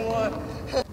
anymore.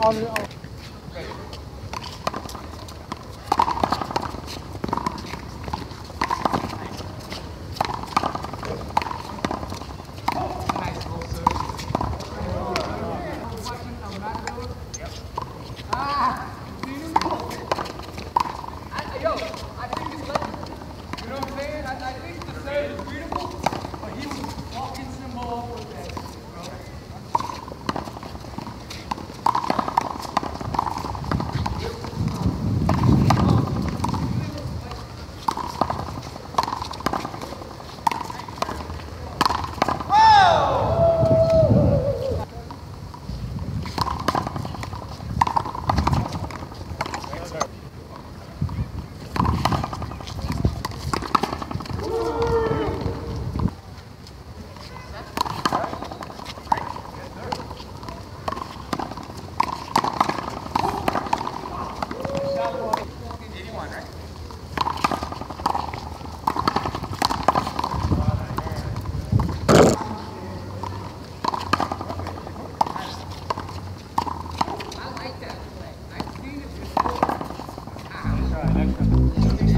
Count. You はい、